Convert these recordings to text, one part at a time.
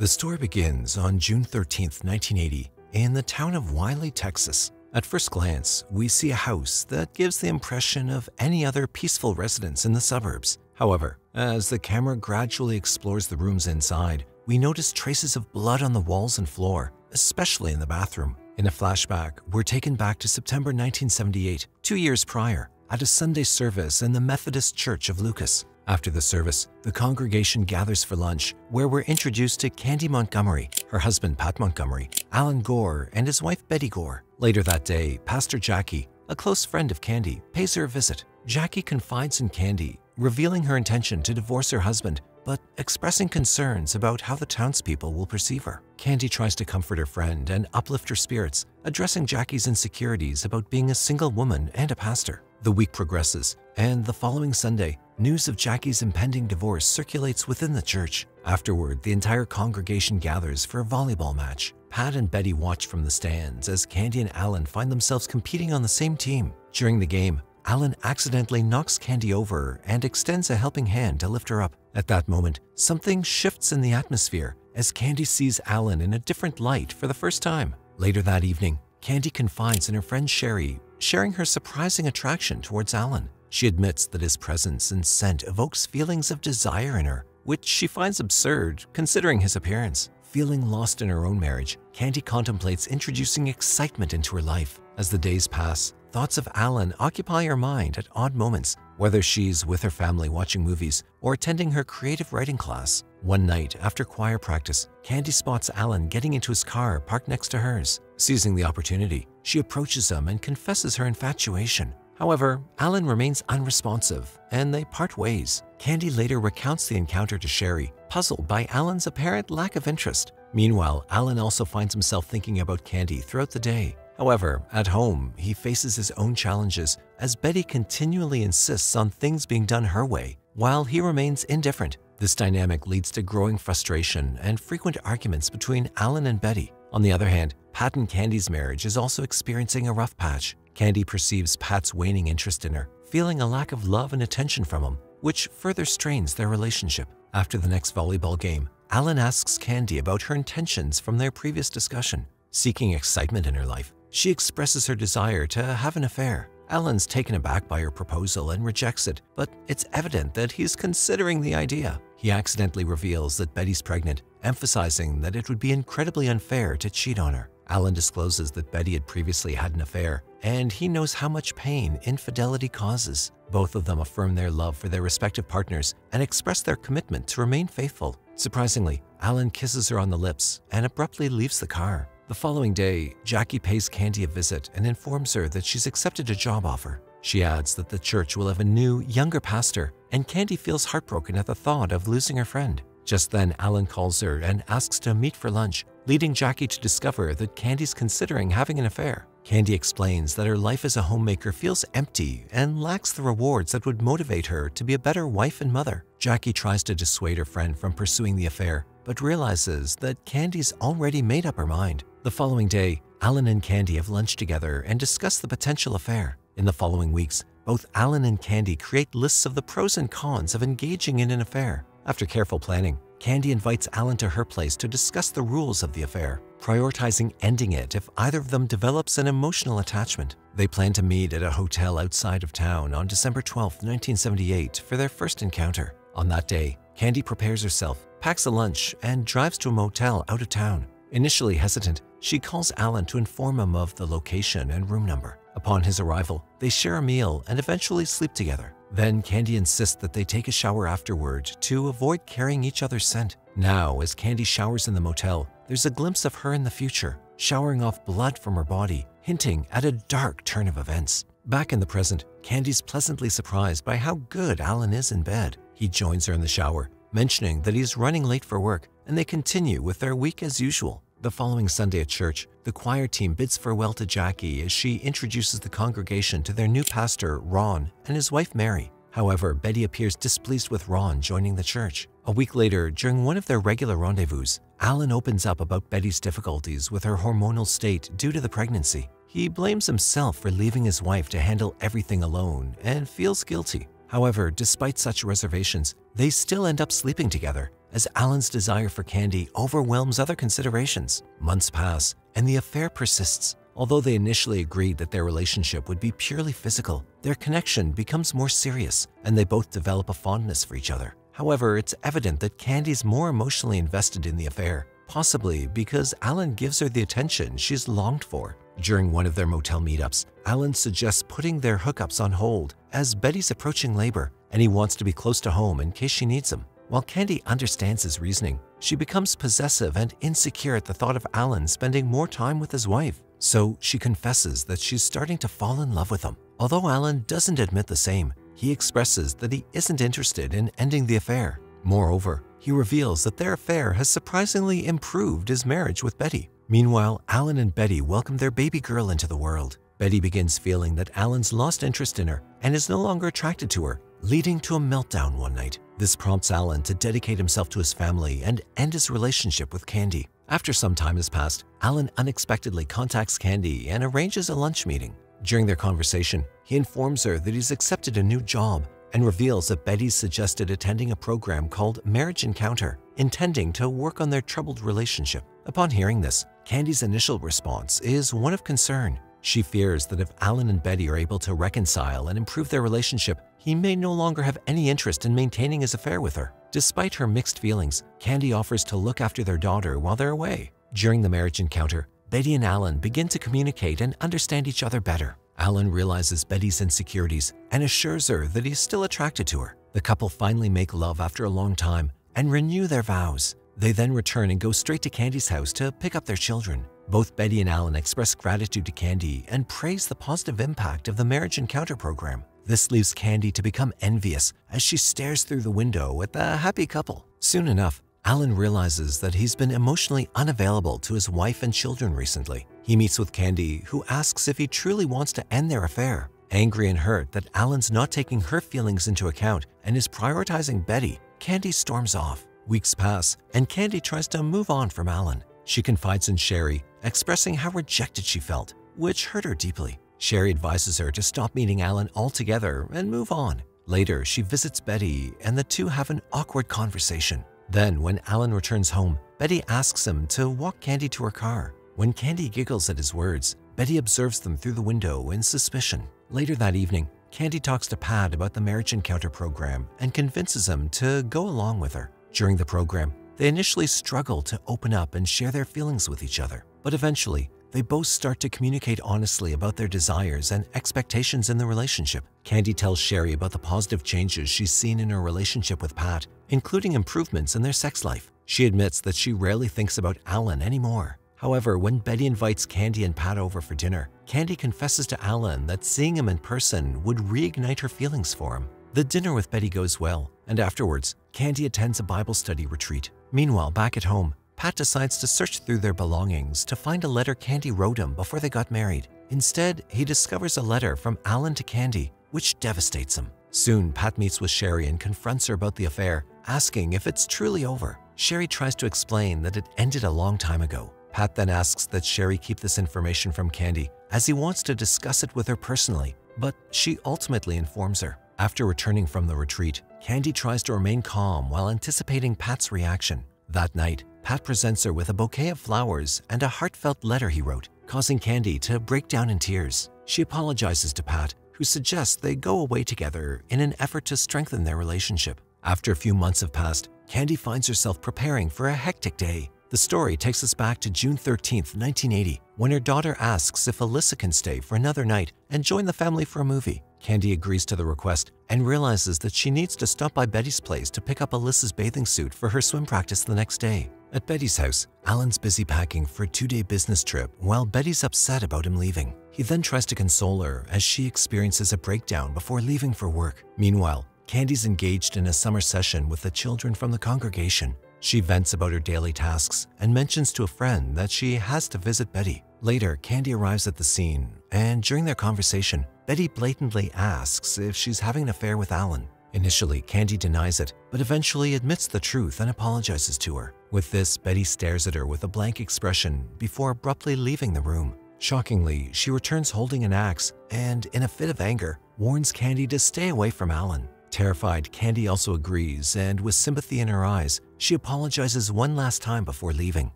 The story begins on June 13, 1980, in the town of Wylie, Texas. At first glance, we see a house that gives the impression of any other peaceful residence in the suburbs. However, as the camera gradually explores the rooms inside, we notice traces of blood on the walls and floor, especially in the bathroom. In a flashback, we're taken back to September 1978, two years prior, at a Sunday service in the Methodist Church of Lucas. After the service, the congregation gathers for lunch, where we're introduced to Candy Montgomery, her husband Pat Montgomery, Alan Gore, and his wife Betty Gore. Later that day, Pastor Jackie, a close friend of Candy, pays her a visit. Jackie confides in Candy, revealing her intention to divorce her husband, but expressing concerns about how the townspeople will perceive her. Candy tries to comfort her friend and uplift her spirits, addressing Jackie's insecurities about being a single woman and a pastor. The week progresses, and the following Sunday, news of Jackie's impending divorce circulates within the church. Afterward, the entire congregation gathers for a volleyball match. Pat and Betty watch from the stands as Candy and Alan find themselves competing on the same team. During the game, Alan accidentally knocks Candy over and extends a helping hand to lift her up. At that moment, something shifts in the atmosphere as Candy sees Alan in a different light for the first time. Later that evening, Candy confides in her friend Sherry, sharing her surprising attraction towards Alan. She admits that his presence and scent evokes feelings of desire in her, which she finds absurd considering his appearance. Feeling lost in her own marriage, Candy contemplates introducing excitement into her life. As the days pass, thoughts of Alan occupy her mind at odd moments, whether she's with her family watching movies or attending her creative writing class. One night, after choir practice, Candy spots Alan getting into his car parked next to hers. Seizing the opportunity, she approaches him and confesses her infatuation. However, Alan remains unresponsive, and they part ways. Candy later recounts the encounter to Sherry, puzzled by Alan's apparent lack of interest. Meanwhile, Alan also finds himself thinking about Candy throughout the day. However, at home, he faces his own challenges as Betty continually insists on things being done her way, while he remains indifferent. This dynamic leads to growing frustration and frequent arguments between Alan and Betty. On the other hand, Pat and Candy's marriage is also experiencing a rough patch. Candy perceives Pat's waning interest in her, feeling a lack of love and attention from him, which further strains their relationship. After the next volleyball game, Alan asks Candy about her intentions from their previous discussion. Seeking excitement in her life, she expresses her desire to have an affair. Alan's taken aback by her proposal and rejects it, but it's evident that he's considering the idea. He accidentally reveals that Betty's pregnant, emphasizing that it would be incredibly unfair to cheat on her. Alan discloses that Betty had previously had an affair, and he knows how much pain infidelity causes. Both of them affirm their love for their respective partners and express their commitment to remain faithful. Surprisingly, Alan kisses her on the lips and abruptly leaves the car. The following day, Jackie pays Candy a visit and informs her that she's accepted a job offer. She adds that the church will have a new, younger pastor, and Candy feels heartbroken at the thought of losing her friend. Just then, Alan calls her and asks to meet for lunch, leading Jackie to discover that Candy's considering having an affair. Candy explains that her life as a homemaker feels empty and lacks the rewards that would motivate her to be a better wife and mother. Jackie tries to dissuade her friend from pursuing the affair, but realizes that Candy's already made up her mind. The following day, Alan and Candy have lunch together and discuss the potential affair. In the following weeks, both Alan and Candy create lists of the pros and cons of engaging in an affair. After careful planning, Candy invites Alan to her place to discuss the rules of the affair, prioritizing ending it if either of them develops an emotional attachment. They plan to meet at a hotel outside of town on December 12, 1978 for their first encounter. On that day, Candy prepares herself, packs a lunch, and drives to a motel out of town. Initially hesitant, she calls Alan to inform him of the location and room number. Upon his arrival, they share a meal and eventually sleep together. Then Candy insists that they take a shower afterward to avoid carrying each other's scent. Now, as Candy showers in the motel, there's a glimpse of her in the future, showering off blood from her body, hinting at a dark turn of events. Back in the present, Candy's pleasantly surprised by how good Alan is in bed. He joins her in the shower, mentioning that he's running late for work, and they continue with their week as usual. The following Sunday at church, the choir team bids farewell to Jackie as she introduces the congregation to their new pastor, Ron, and his wife, Mary. However, Betty appears displeased with Ron joining the church. A week later, during one of their regular rendezvous, Alan opens up about Betty's difficulties with her hormonal state due to the pregnancy. He blames himself for leaving his wife to handle everything alone and feels guilty. However, despite such reservations, they still end up sleeping together. as Alan's desire for Candy overwhelms other considerations. Months pass, and the affair persists. Although they initially agreed that their relationship would be purely physical, their connection becomes more serious, and they both develop a fondness for each other. However, it's evident that Candy's more emotionally invested in the affair, possibly because Alan gives her the attention she's longed for. During one of their motel meetups, Alan suggests putting their hookups on hold as Betty's approaching labor and he wants to be close to home in case she needs him. While Candy understands his reasoning, she becomes possessive and insecure at the thought of Alan spending more time with his wife. So she confesses that she's starting to fall in love with him. Although Alan doesn't admit the same, he expresses that he isn't interested in ending the affair. Moreover, he reveals that their affair has surprisingly improved his marriage with Betty. Meanwhile, Alan and Betty welcome their baby girl into the world. Betty begins feeling that Alan's lost interest in her and is no longer attracted to her, leading to a meltdown one night. This prompts Alan to dedicate himself to his family and end his relationship with Candy. After some time has passed, Alan unexpectedly contacts Candy and arranges a lunch meeting. During their conversation, he informs her that he's accepted a new job and reveals that Betty's suggested attending a program called Marriage Encounter, intending to work on their troubled relationship. Upon hearing this, Candy's initial response is one of concern. She fears that if Alan and Betty are able to reconcile and improve their relationship, he may no longer have any interest in maintaining his affair with her. Despite her mixed feelings, Candy offers to look after their daughter while they're away. During the marriage encounter, Betty and Alan begin to communicate and understand each other better. Alan realizes Betty's insecurities and assures her that he's still attracted to her. The couple finally make love after a long time and renew their vows. They then return and go straight to Candy's house to pick up their children. Both Betty and Alan express gratitude to Candy and praise the positive impact of the Marriage Encounter program. This leaves Candy to become envious as she stares through the window at the happy couple. Soon enough, Alan realizes that he's been emotionally unavailable to his wife and children recently. He meets with Candy, who asks if he truly wants to end their affair. Angry and hurt that Alan's not taking her feelings into account and is prioritizing Betty, Candy storms off. Weeks pass, and Candy tries to move on from Alan. She confides in Sherry, expressing how rejected she felt, which hurt her deeply. Sherry advises her to stop meeting Alan altogether and move on. Later, she visits Betty, and the two have an awkward conversation. Then, when Alan returns home, Betty asks him to walk Candy to her car. When Candy giggles at his words, Betty observes them through the window in suspicion. Later that evening, Candy talks to Pat about the marriage encounter program and convinces him to go along with her. During the program, they initially struggle to open up and share their feelings with each other, but eventually, they both start to communicate honestly about their desires and expectations in the relationship. Candy tells Sherry about the positive changes she's seen in her relationship with Pat, including improvements in their sex life. She admits that she rarely thinks about Alan anymore. However, when Betty invites Candy and Pat over for dinner, Candy confesses to Alan that seeing him in person would reignite her feelings for him. The dinner with Betty goes well, and afterwards, Candy attends a Bible study retreat. Meanwhile, back at home, Pat decides to search through their belongings to find a letter Candy wrote him before they got married. Instead, he discovers a letter from Alan to Candy, which devastates him. Soon, Pat meets with Sherry and confronts her about the affair, asking if it's truly over. Sherry tries to explain that it ended a long time ago. Pat then asks that Sherry keep this information from Candy, as he wants to discuss it with her personally, but she ultimately informs her. After returning from the retreat, Candy tries to remain calm while anticipating Pat's reaction. That night, Pat presents her with a bouquet of flowers and a heartfelt letter he wrote, causing Candy to break down in tears. She apologizes to Pat, who suggests they go away together in an effort to strengthen their relationship. After a few months have passed, Candy finds herself preparing for a hectic day. The story takes us back to June 13, 1980, when her daughter asks if Alyssa can stay for another night and join the family for a movie. Candy agrees to the request and realizes that she needs to stop by Betty's place to pick up Alyssa's bathing suit for her swim practice the next day. At Betty's house, Alan's busy packing for a two-day business trip while Betty's upset about him leaving. He then tries to console her as she experiences a breakdown before leaving for work. Meanwhile, Candy's engaged in a summer session with the children from the congregation. She vents about her daily tasks and mentions to a friend that she has to visit Betty. Later, Candy arrives at the scene, and during their conversation, Betty blatantly asks if she's having an affair with Alan. Initially, Candy denies it, but eventually admits the truth and apologizes to her. With this, Betty stares at her with a blank expression before abruptly leaving the room. Shockingly, she returns holding an axe and, in a fit of anger, warns Candy to stay away from Alan. Terrified, Candy also agrees, and with sympathy in her eyes, she apologizes one last time before leaving.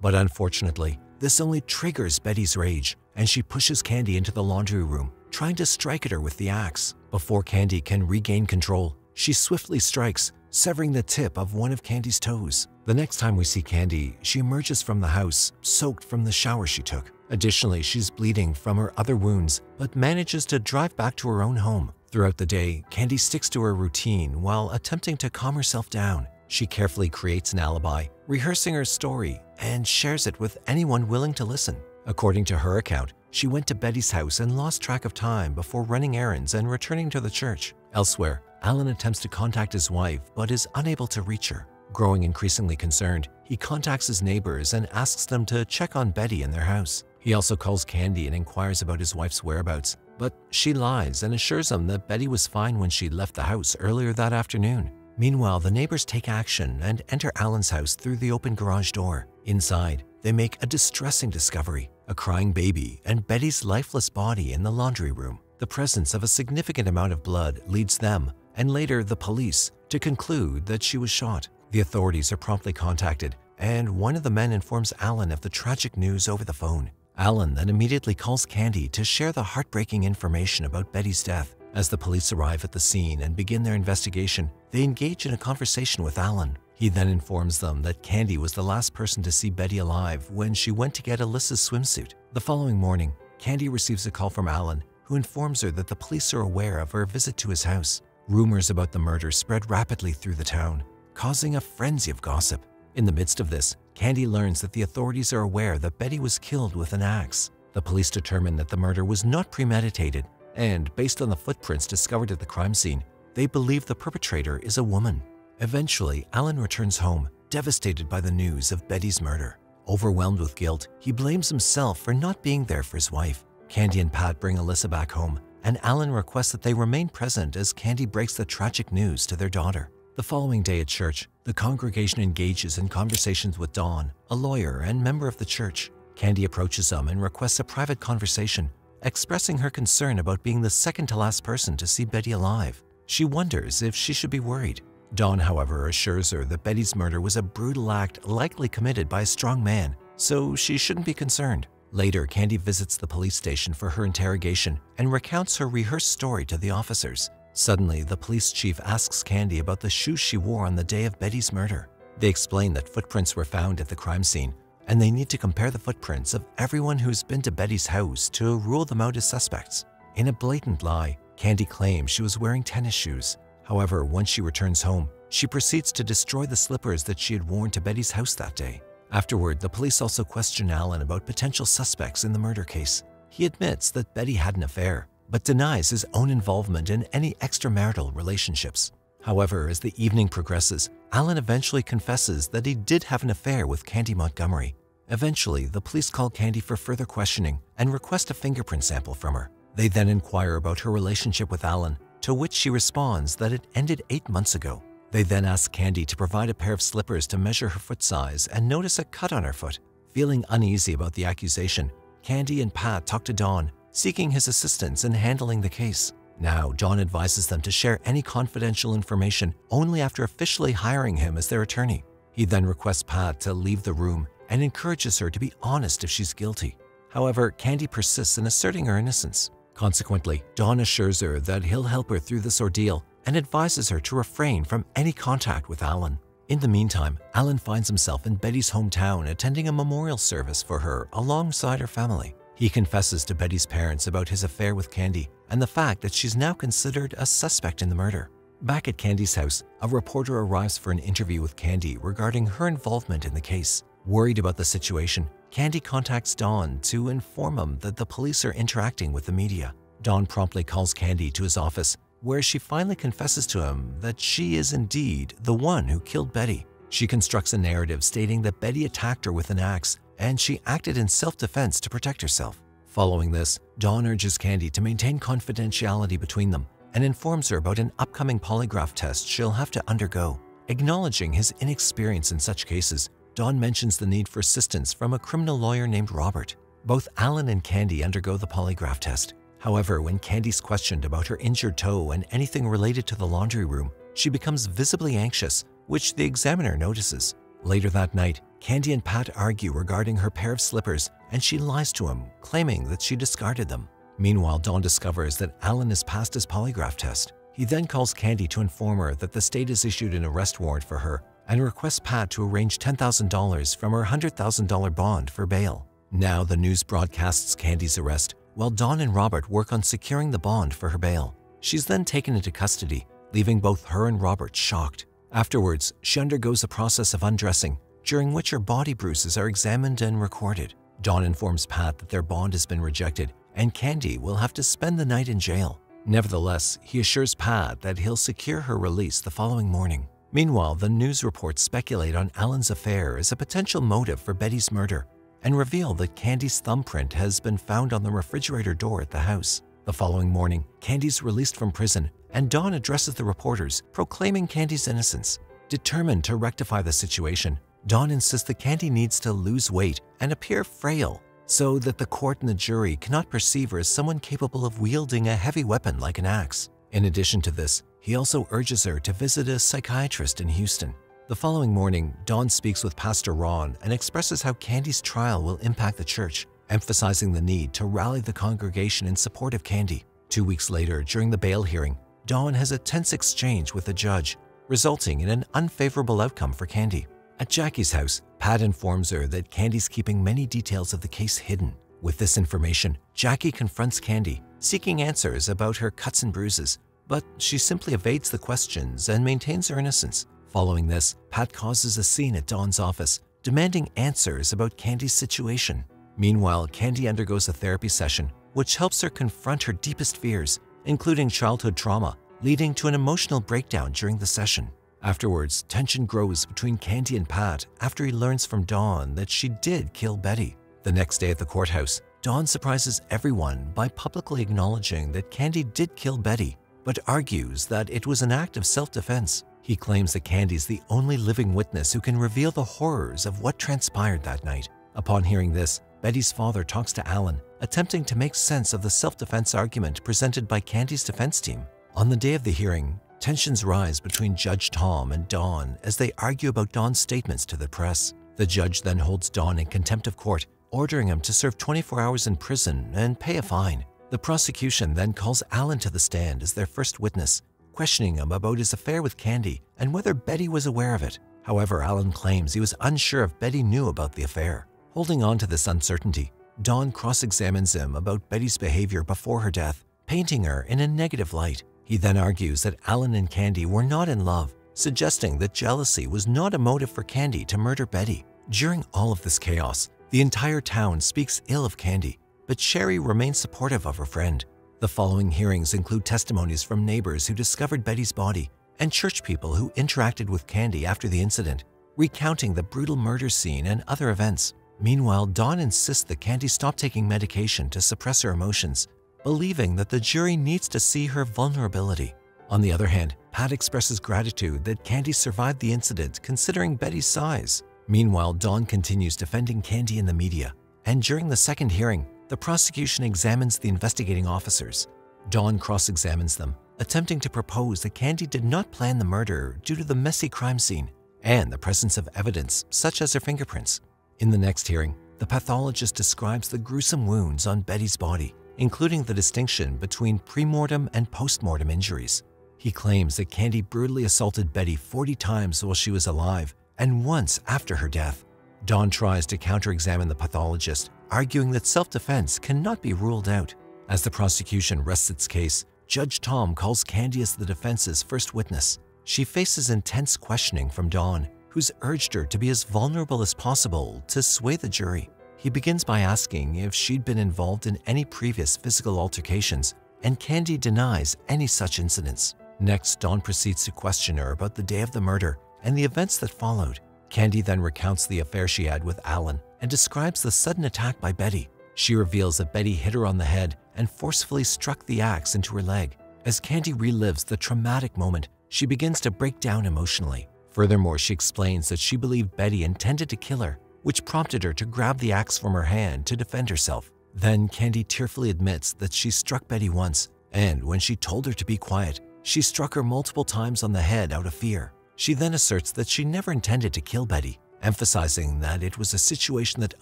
But unfortunately, this only triggers Betty's rage, and she pushes Candy into the laundry room, trying to strike at her with the axe. Before Candy can regain control, she swiftly strikes, severing the tip of one of Candy's toes. The next time we see Candy, she emerges from the house, soaked from the shower she took. Additionally, she's bleeding from her other wounds, but manages to drive back to her own home. Throughout the day, Candy sticks to her routine while attempting to calm herself down. She carefully creates an alibi, rehearsing her story, and shares it with anyone willing to listen. According to her account, she went to Betty's house and lost track of time before running errands and returning to the church. Elsewhere, Alan attempts to contact his wife but is unable to reach her. Growing increasingly concerned, he contacts his neighbors and asks them to check on Betty in their house. He also calls Candy and inquires about his wife's whereabouts, but she lies and assures him that Betty was fine when she left the house earlier that afternoon. Meanwhile, the neighbors take action and enter Alan's house through the open garage door. Inside, they make a distressing discovery, a crying baby and Betty's lifeless body in the laundry room. The presence of a significant amount of blood leads them, and later the police, to conclude that she was shot. The authorities are promptly contacted, and one of the men informs Alan of the tragic news over the phone. Alan then immediately calls Candy to share the heartbreaking information about Betty's death. As the police arrive at the scene and begin their investigation, they engage in a conversation with Alan. He then informs them that Candy was the last person to see Betty alive when she went to get Alyssa's swimsuit. The following morning, Candy receives a call from Alan, who informs her that the police are aware of her visit to his house. Rumors about the murder spread rapidly through the town, causing a frenzy of gossip. In the midst of this, Candy learns that the authorities are aware that Betty was killed with an axe. The police determine that the murder was not premeditated, and based on the footprints discovered at the crime scene, they believe the perpetrator is a woman. Eventually, Alan returns home, devastated by the news of Betty's murder. Overwhelmed with guilt, he blames himself for not being there for his wife. Candy and Pat bring Alyssa back home, and Alan requests that they remain present as Candy breaks the tragic news to their daughter. The following day at church, the congregation engages in conversations with Don, a lawyer and member of the church. Candy approaches them and requests a private conversation, expressing her concern about being the second to last person to see Betty alive. She wonders if she should be worried. Don, however, assures her that Betty's murder was a brutal act likely committed by a strong man, so she shouldn't be concerned. Later, Candy visits the police station for her interrogation and recounts her rehearsed story to the officers. Suddenly, the police chief asks Candy about the shoes she wore on the day of Betty's murder. They explain that footprints were found at the crime scene, and they need to compare the footprints of everyone who's been to Betty's house to rule them out as suspects. In a blatant lie, Candy claims she was wearing tennis shoes. However, once she returns home, she proceeds to destroy the slippers that she had worn to Betty's house that day. Afterward, the police also question Alan about potential suspects in the murder case. He admits that Betty had an affair, but denies his own involvement in any extramarital relationships. However, as the evening progresses, Alan eventually confesses that he did have an affair with Candy Montgomery. Eventually, the police call Candy for further questioning and request a fingerprint sample from her. They then inquire about her relationship with Alan, to which she responds that it ended eight months ago. They then ask Candy to provide a pair of slippers to measure her foot size and notice a cut on her foot. Feeling uneasy about the accusation, Candy and Pat talk to Don, seeking his assistance in handling the case. Now, John advises them to share any confidential information only after officially hiring him as their attorney. He then requests Pat to leave the room and encourages her to be honest if she's guilty. However, Candy persists in asserting her innocence. Consequently, Don assures her that he'll help her through this ordeal and advises her to refrain from any contact with Alan. In the meantime, Alan finds himself in Betty's hometown attending a memorial service for her alongside her family. He confesses to Betty's parents about his affair with Candy and the fact that she's now considered a suspect in the murder. Back at Candy's house, a reporter arrives for an interview with Candy regarding her involvement in the case. Worried about the situation, Candy contacts Don to inform him that the police are interacting with the media. Don promptly calls Candy to his office, where she finally confesses to him that she is indeed the one who killed Betty. She constructs a narrative stating that Betty attacked her with an axe and she acted in self-defense to protect herself. Following this, Don urges Candy to maintain confidentiality between them and informs her about an upcoming polygraph test she'll have to undergo. Acknowledging his inexperience in such cases, Don mentions the need for assistance from a criminal lawyer named Robert. Both Alan and Candy undergo the polygraph test. However, when Candy's questioned about her injured toe and anything related to the laundry room, she becomes visibly anxious, which the examiner notices. Later that night, Candy and Pat argue regarding her pair of slippers, and she lies to him, claiming that she discarded them. Meanwhile, Don discovers that Alan has passed his polygraph test. He then calls Candy to inform her that the state has issued an arrest warrant for her and requests Pat to arrange $10,000 from her $100,000 bond for bail. Now the news broadcasts Candy's arrest, while Don and Robert work on securing the bond for her bail. She's then taken into custody, leaving both her and Robert shocked. Afterwards, she undergoes a process of undressing, during which her body bruises are examined and recorded. Don informs Pat that their bond has been rejected and Candy will have to spend the night in jail. Nevertheless, he assures Pat that he'll secure her release the following morning. Meanwhile, the news reports speculate on Alan's affair as a potential motive for Betty's murder and reveal that Candy's thumbprint has been found on the refrigerator door at the house. The following morning, Candy's released from prison and Don addresses the reporters, proclaiming Candy's innocence. Determined to rectify the situation, Don insists that Candy needs to lose weight and appear frail so that the court and the jury cannot perceive her as someone capable of wielding a heavy weapon like an axe. In addition to this, he also urges her to visit a psychiatrist in Houston. The following morning, Don speaks with Pastor Ron and expresses how Candy's trial will impact the church, emphasizing the need to rally the congregation in support of Candy. Two weeks later, during the bail hearing, Don has a tense exchange with the judge, resulting in an unfavorable outcome for Candy. At Jackie's house, Pat informs her that Candy's keeping many details of the case hidden. With this information, Jackie confronts Candy, seeking answers about her cuts and bruises, but she simply evades the questions and maintains her innocence. Following this, Pat causes a scene at Don's office, demanding answers about Candy's situation. Meanwhile, Candy undergoes a therapy session, which helps her confront her deepest fears, including childhood trauma, leading to an emotional breakdown during the session. Afterwards, tension grows between Candy and Pat after he learns from Don that she did kill Betty. The next day at the courthouse, Don surprises everyone by publicly acknowledging that Candy did kill Betty, but argues that it was an act of self-defense. He claims that Candy is the only living witness who can reveal the horrors of what transpired that night. Upon hearing this, Betty's father talks to Alan, attempting to make sense of the self-defense argument presented by Candy's defense team. On the day of the hearing, Tensions rise between Judge Tom and Don as they argue about Don's statements to the press. The judge then holds Don in contempt of court, ordering him to serve 24 hours in prison and pay a fine. The prosecution then calls Alan to the stand as their first witness, questioning him about his affair with Candy and whether Betty was aware of it. However, Alan claims he was unsure if Betty knew about the affair. Holding on to this uncertainty, Don cross-examines him about Betty's behavior before her death, painting her in a negative light. He then argues that Alan and Candy were not in love, suggesting that jealousy was not a motive for Candy to murder Betty. During all of this chaos, the entire town speaks ill of Candy, but Sherry remains supportive of her friend. The following hearings include testimonies from neighbors who discovered Betty's body and church people who interacted with Candy after the incident, recounting the brutal murder scene and other events. Meanwhile, Don insists that Candy stop taking medication to suppress her emotions believing that the jury needs to see her vulnerability. On the other hand, Pat expresses gratitude that Candy survived the incident considering Betty's size. Meanwhile, Don continues defending Candy in the media, and during the second hearing, the prosecution examines the investigating officers. Don cross-examines them, attempting to propose that Candy did not plan the murder due to the messy crime scene and the presence of evidence such as her fingerprints. In the next hearing, the pathologist describes the gruesome wounds on Betty's body including the distinction between premortem and postmortem injuries. He claims that Candy brutally assaulted Betty 40 times while she was alive and once after her death. Don tries to counter-examine the pathologist, arguing that self-defense cannot be ruled out. As the prosecution rests its case, Judge Tom calls Candy as the defense's first witness. She faces intense questioning from Don, who's urged her to be as vulnerable as possible to sway the jury. He begins by asking if she'd been involved in any previous physical altercations, and Candy denies any such incidents. Next, Don proceeds to question her about the day of the murder and the events that followed. Candy then recounts the affair she had with Alan and describes the sudden attack by Betty. She reveals that Betty hit her on the head and forcefully struck the axe into her leg. As Candy relives the traumatic moment, she begins to break down emotionally. Furthermore, she explains that she believed Betty intended to kill her which prompted her to grab the axe from her hand to defend herself. Then Candy tearfully admits that she struck Betty once, and when she told her to be quiet, she struck her multiple times on the head out of fear. She then asserts that she never intended to kill Betty, emphasizing that it was a situation that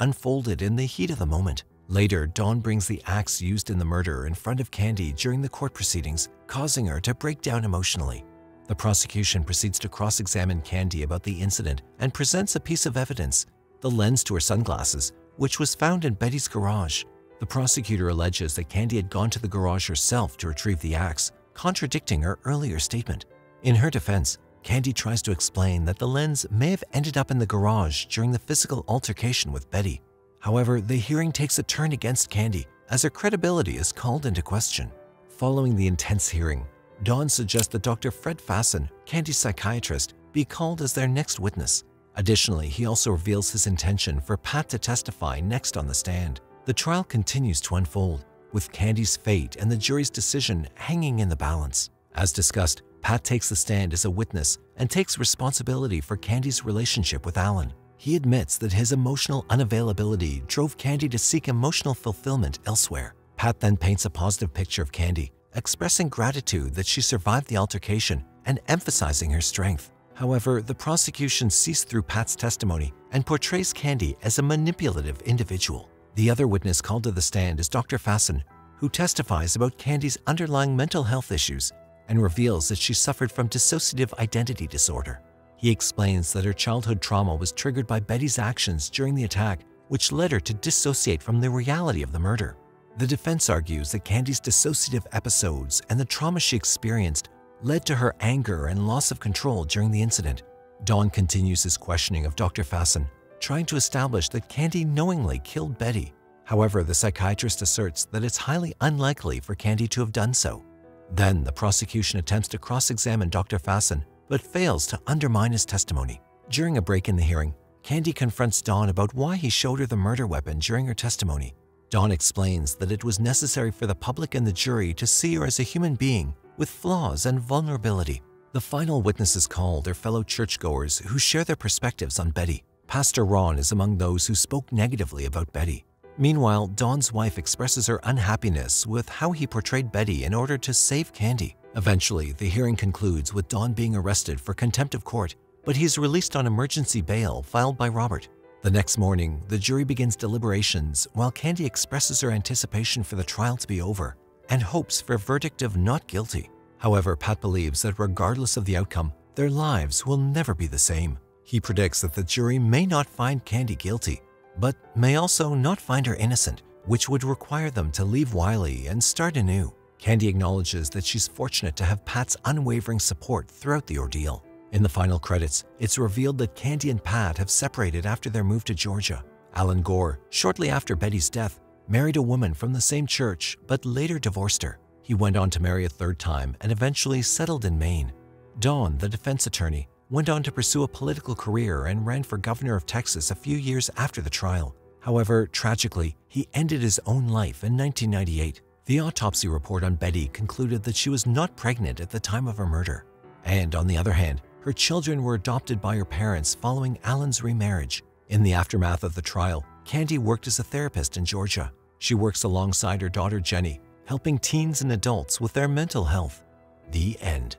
unfolded in the heat of the moment. Later, Don brings the axe used in the murder in front of Candy during the court proceedings, causing her to break down emotionally. The prosecution proceeds to cross-examine Candy about the incident and presents a piece of evidence, the lens to her sunglasses, which was found in Betty's garage. The prosecutor alleges that Candy had gone to the garage herself to retrieve the axe, contradicting her earlier statement. In her defense, Candy tries to explain that the lens may have ended up in the garage during the physical altercation with Betty. However, the hearing takes a turn against Candy as her credibility is called into question. Following the intense hearing, Don suggests that Dr. Fred Fason, Candy's psychiatrist, be called as their next witness. Additionally, he also reveals his intention for Pat to testify next on the stand. The trial continues to unfold, with Candy's fate and the jury's decision hanging in the balance. As discussed, Pat takes the stand as a witness and takes responsibility for Candy's relationship with Alan. He admits that his emotional unavailability drove Candy to seek emotional fulfillment elsewhere. Pat then paints a positive picture of Candy, expressing gratitude that she survived the altercation and emphasizing her strength. However, the prosecution sees through Pat's testimony and portrays Candy as a manipulative individual. The other witness called to the stand is Dr. Fason, who testifies about Candy's underlying mental health issues and reveals that she suffered from dissociative identity disorder. He explains that her childhood trauma was triggered by Betty's actions during the attack, which led her to dissociate from the reality of the murder. The defense argues that Candy's dissociative episodes and the trauma she experienced led to her anger and loss of control during the incident. Don continues his questioning of Dr. Fason, trying to establish that Candy knowingly killed Betty. However, the psychiatrist asserts that it's highly unlikely for Candy to have done so. Then, the prosecution attempts to cross-examine Dr. Fason, but fails to undermine his testimony. During a break in the hearing, Candy confronts Don about why he showed her the murder weapon during her testimony. Don explains that it was necessary for the public and the jury to see her as a human being with flaws and vulnerability. The final witnesses called are fellow churchgoers who share their perspectives on Betty. Pastor Ron is among those who spoke negatively about Betty. Meanwhile, Don's wife expresses her unhappiness with how he portrayed Betty in order to save Candy. Eventually, the hearing concludes with Don being arrested for contempt of court, but he is released on emergency bail filed by Robert. The next morning, the jury begins deliberations while Candy expresses her anticipation for the trial to be over and hopes for a verdict of not guilty. However, Pat believes that regardless of the outcome, their lives will never be the same. He predicts that the jury may not find Candy guilty, but may also not find her innocent, which would require them to leave Wylie and start anew. Candy acknowledges that she's fortunate to have Pat's unwavering support throughout the ordeal. In the final credits, it's revealed that Candy and Pat have separated after their move to Georgia. Alan Gore, shortly after Betty's death, married a woman from the same church but later divorced her. He went on to marry a third time and eventually settled in Maine. Don, the defense attorney, went on to pursue a political career and ran for governor of Texas a few years after the trial. However, tragically, he ended his own life in 1998. The autopsy report on Betty concluded that she was not pregnant at the time of her murder. And on the other hand, her children were adopted by her parents following Alan's remarriage. In the aftermath of the trial, Candy worked as a therapist in Georgia. She works alongside her daughter Jenny, helping teens and adults with their mental health. The end.